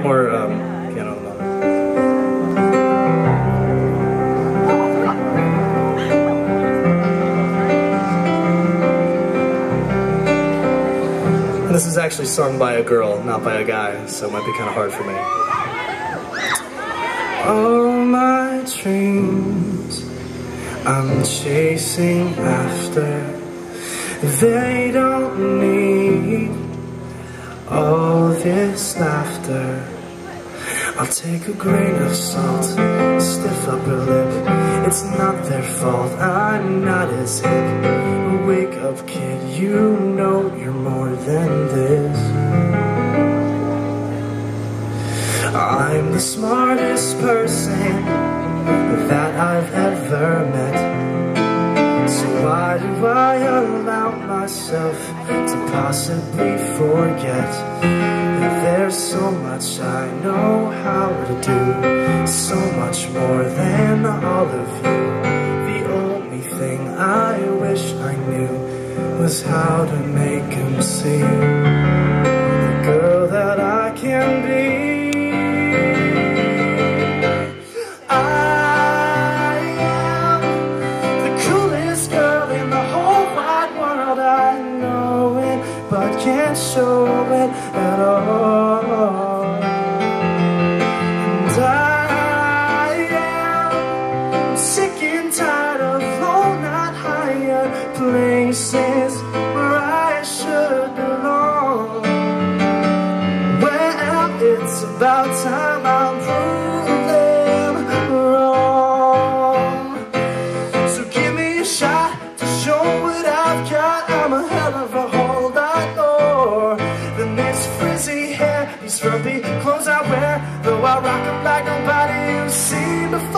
get more um, piano on that. And this is actually sung by a girl, not by a guy, so it might be kind of hard for me. All my dreams I'm chasing after, they don't need all this laughter. I'll take a grain of salt, stiff upper lip. It's not their fault, I'm not as hip. Wake up, kid, you know you're more than this. I'm the smartest person that I've ever met. Allow myself to possibly forget that there's so much I know how to do, so much more than all of you. The only thing I wish I knew was how to make him see can't show it at all. And I am sick and tired of low, not higher places where I should belong. Well, it's about time I prove them wrong. So give me a shot to show what frizzy hair, these frumpy clothes I wear. Though I rock 'em like nobody you've seen before.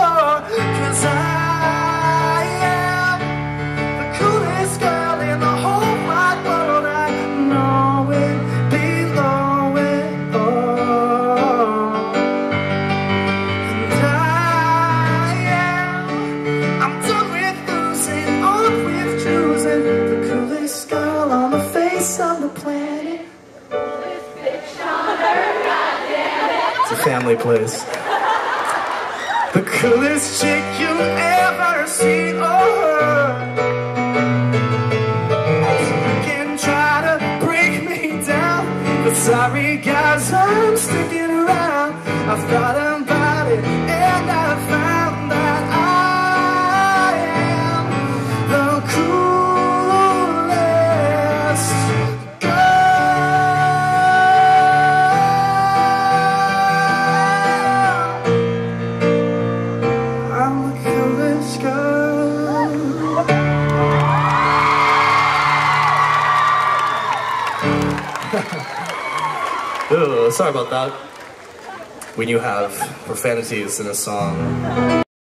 Family place. The coolest chick you've ever seen or heard. You can try to break me down, but sorry guys, I'm sticking around. I've thought about Ooh, sorry about that. When you have profanities in a song,